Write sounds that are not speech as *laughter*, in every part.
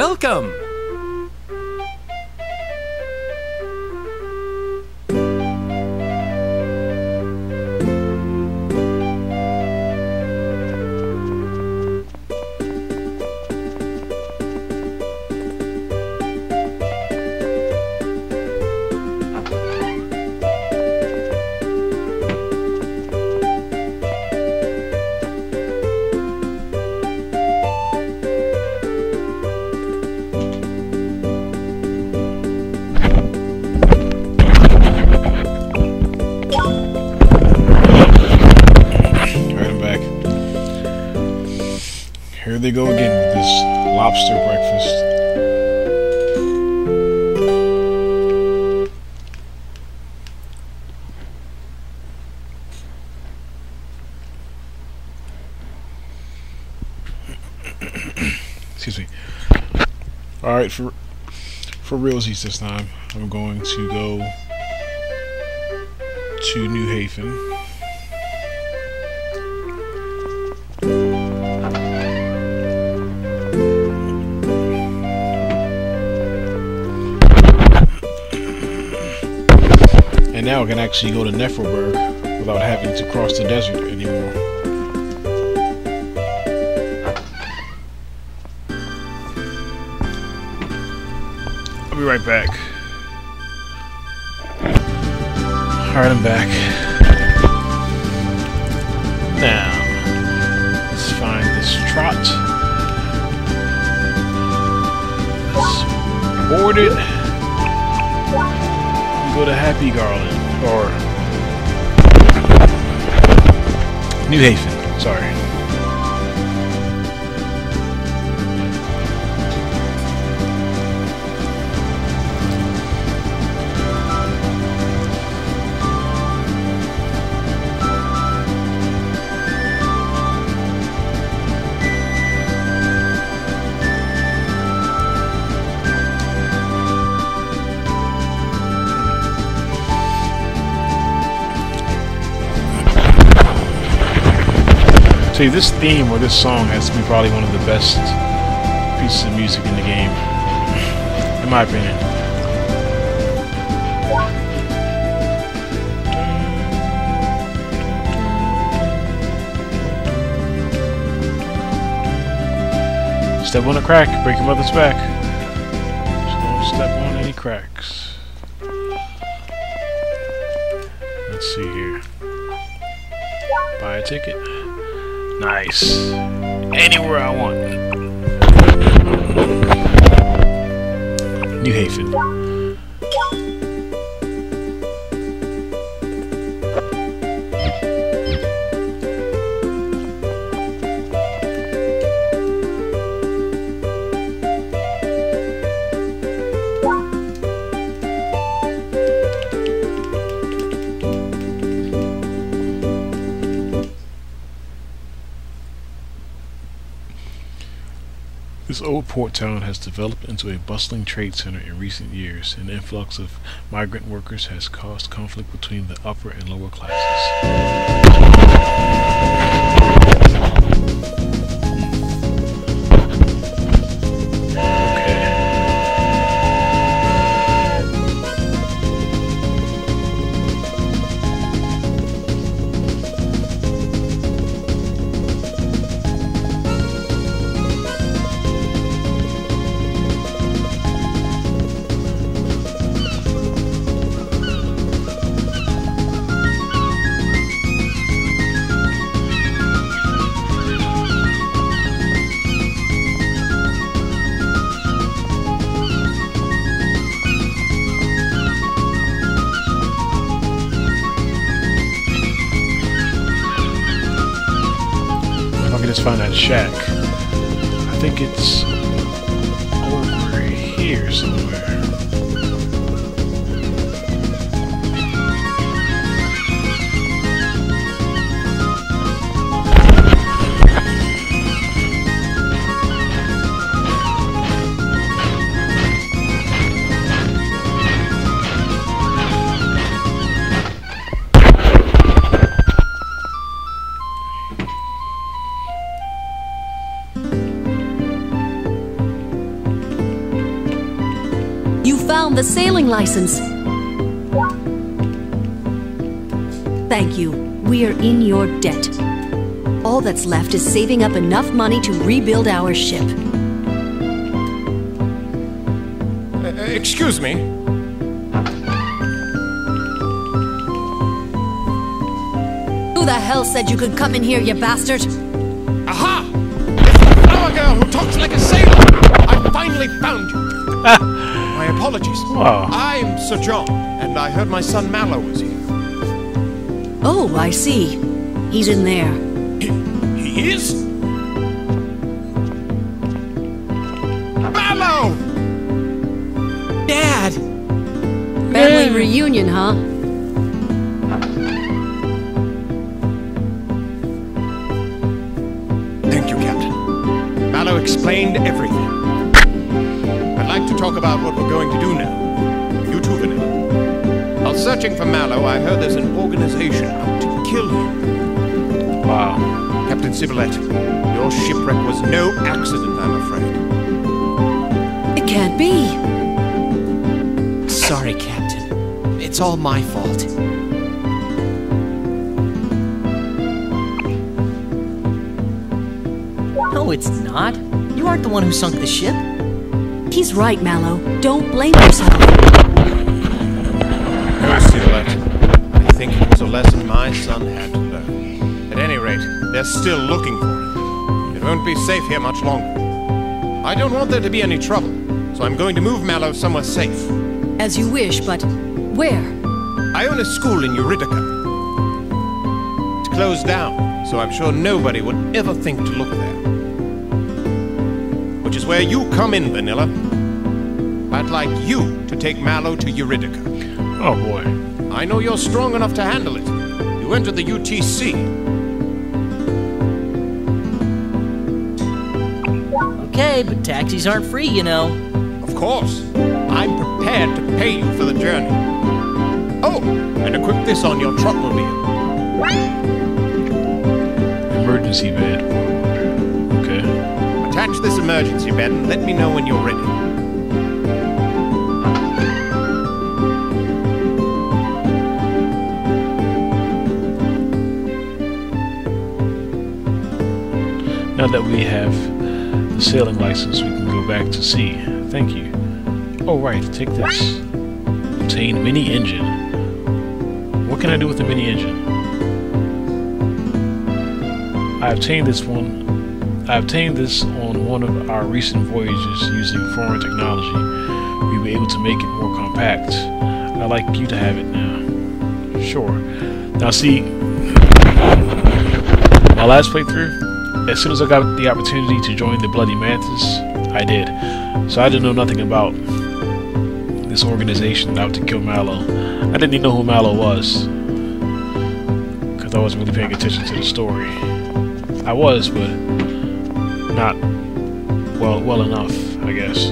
Welcome! They go again with this lobster breakfast. *coughs* Excuse me. All right, for for realsies this time, I'm going to go to New Haven. Now can actually go to Neferberg without having to cross the desert anymore. I'll be right back. Alright, I'm back. Now, let's find this trot. Let's board it. Go to Happy Garland or New Haven, sorry. See, this theme or this song has to be probably one of the best pieces of music in the game, in my opinion. Step on a crack, break your mother's back. Just don't step on any cracks. Let's see here. Buy a ticket. Nice. Anywhere I want. New Haven. This old port town has developed into a bustling trade center in recent years. An influx of migrant workers has caused conflict between the upper and lower classes. Just find that shack. I think it's found the sailing license. Thank you. We are in your debt. All that's left is saving up enough money to rebuild our ship. Uh, excuse me. Who the hell said you could come in here, you bastard? Aha! It's the flower girl who talks like a sailor! I finally found you! *laughs* my apologies. Wow. I'm Sir John, and I heard my son Mallow was here. Oh, I see. He's in there. He, he is? Mallow! Dad! Family reunion, huh? Thank you, Captain. Mallow explained everything. I'd like to talk about what we're going to do now. You too, Vanilla. While searching for Mallow, I heard there's an organization out to kill him. Wow. Captain Sibilette, your shipwreck was no accident, I'm afraid. It can't be. Sorry, Captain. It's all my fault. No, it's not. You aren't the one who sunk the ship. He's right, Mallow. Don't blame yourself. Sibilette. I think it was a lesson my son had to learn. At any rate, they're still looking for him. It won't be safe here much longer. I don't want there to be any trouble, so I'm going to move Mallow somewhere safe. As you wish, but where? I own a school in Eurydica. It's closed down, so I'm sure nobody would ever think to look there. Which is where you come in, Vanilla. I'd like you to take Mallow to Eurydica. Oh boy. I know you're strong enough to handle it. You entered the UTC. Okay, but taxis aren't free, you know. Of course. I'm prepared to pay you for the journey. Oh, and equip this on your trotmobile. Emergency bed. Okay. Attach this emergency bed and let me know when you're ready. Now that we have the sailing license, we can go back to sea. Thank you. Oh, right, take this. Obtain mini engine. What can I do with the mini engine? I obtained this one. I obtained this on one of our recent voyages using foreign technology. We were able to make it more compact. I'd like you to have it now. Sure. Now see, my last playthrough, as soon as I got the opportunity to join the Bloody Mantis, I did. So I didn't know nothing about this organization out to kill Mallow. I didn't even know who Mallow was. Because I wasn't really paying attention to the story. I was, but not well well enough, I guess.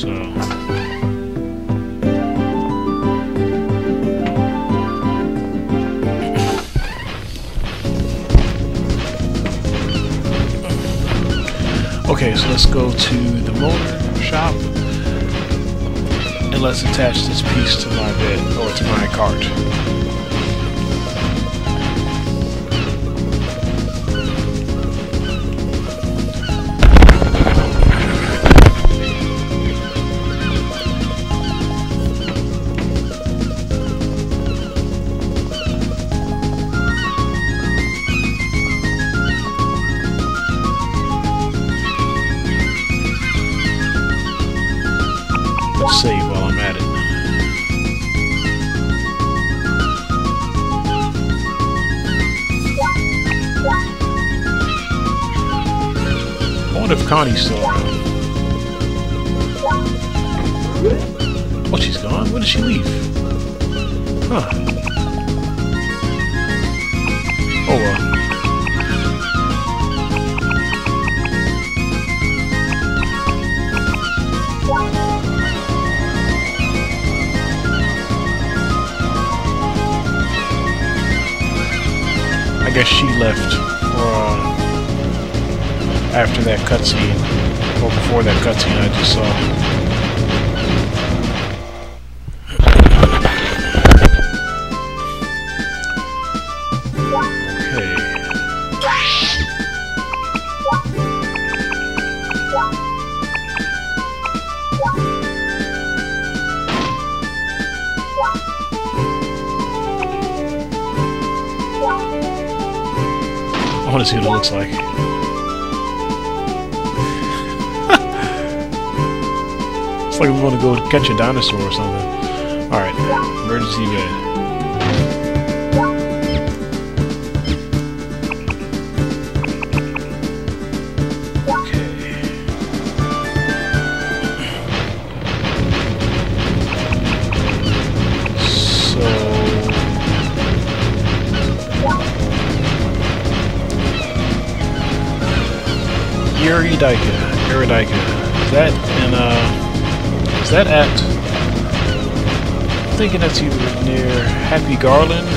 So Okay, so let's go to the motor shop and let's attach this piece to my bed or to my cart. Wonder if Connie's still around. Oh, she's gone? When did she leave? Huh. Oh well. I guess she left uh, after that cutscene. Or before that cutscene I just saw. I want to see what it looks like. It's like we want to go catch a dinosaur or something. Alright, emergency bed. Erudika. Erudika. Is that in, uh... Is that at... I'm thinking that's either near Happy Garland,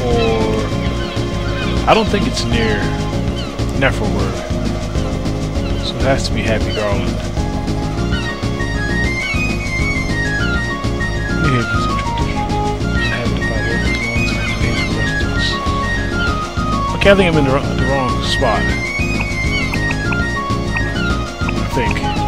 or... I don't think it's near Neferwerg. So it has to be Happy Garland. Okay, I think I'm in the, the wrong spot I think.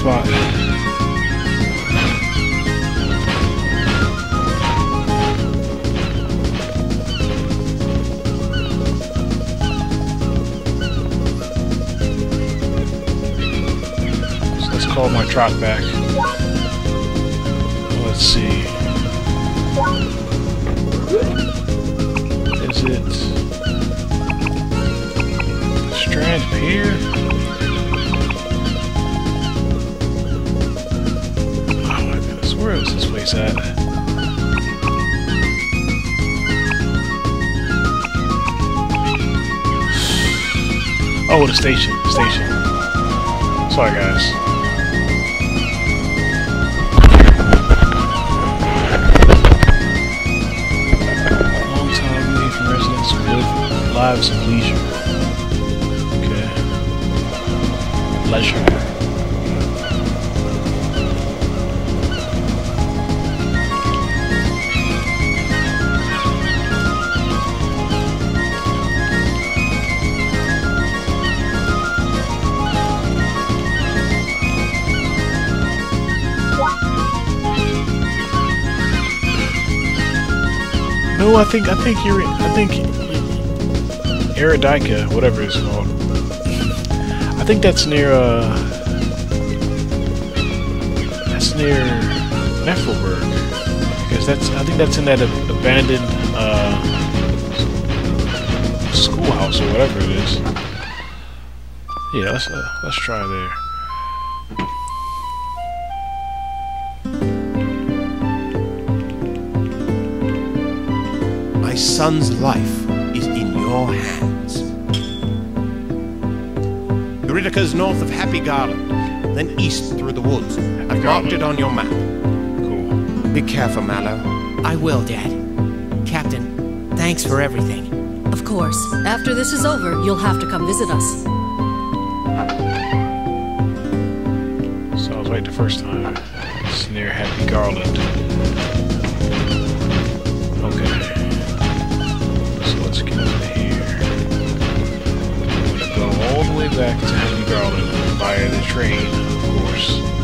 Got it for the wrong spot. call my truck back. Let's see. Is it Strand Pier? Is this place at? Oh, the station, station. Sorry, guys. Long time away from residents who live lives of leisure. Okay. Leisure. No, I think I think you're I think Erudika, whatever it's called. I think that's near, uh... That's near Neferwerg. Because that's, I think that's in that abandoned, uh... Schoolhouse or whatever it is. Yeah, let's, uh, let's try there. My son's life is in your hands. Eurydica's north of Happy Garland, then east through the woods. I've marked it on your map. Cool. Be careful, Mallow. I will, Dad. Captain, thanks for everything. Of course. After this is over, you'll have to come visit us. So I was right the first time. It's near Happy Garland. Back to Happy Garland via the train, of course.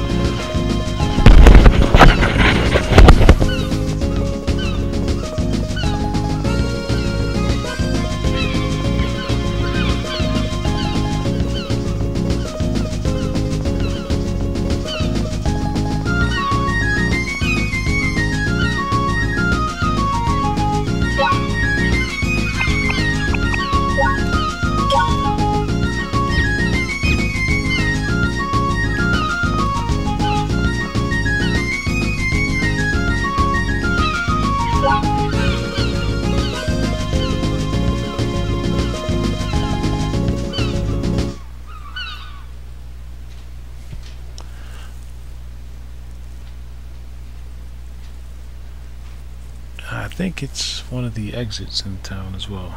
One of the exits in town as well.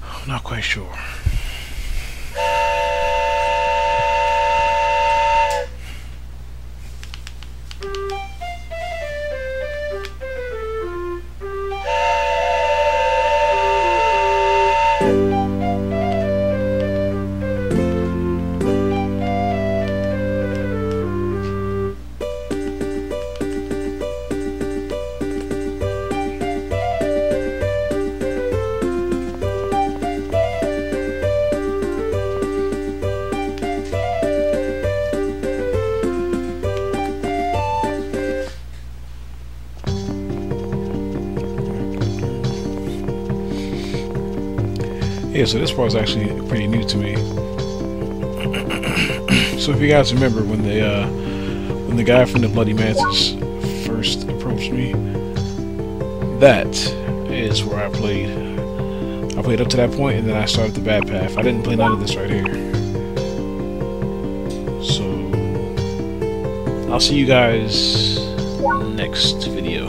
I'm not quite sure. Yeah, so this part is actually pretty new to me. *coughs* so if you guys remember when the uh, when the guy from the Bloody Mantis first approached me, that is where I played. I played up to that point, and then I started the bad path. I didn't play none of this right here. So I'll see you guys next video.